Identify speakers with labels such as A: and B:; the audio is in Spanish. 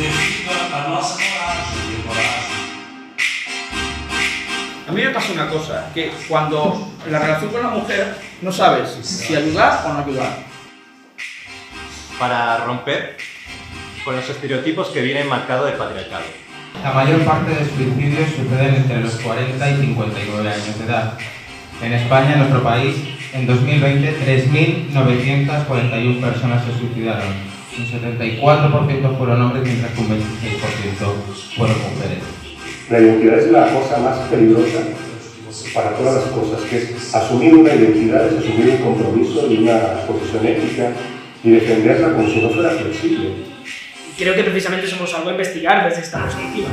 A: devido à nossa coragem e coragem.
B: A mí me pasa una cosa, que cuando en la relación con la mujer no sabes si ayudar o no ayudar.
C: Para romper con los estereotipos que vienen marcados del patriarcado.
D: La mayor parte de suicidios suceden entre los 40 y 59 años de edad. En España, en nuestro país, en 2020, 3.941 personas se suicidaron. Un 74% fueron hombres, mientras que un 26% fueron mujeres.
E: La identidad es la cosa más peligrosa para todas las cosas, que es asumir una identidad, es asumir un compromiso y una posición ética y defenderla como si no fuera flexible.
F: Creo que precisamente somos algo a investigar desde esta perspectiva.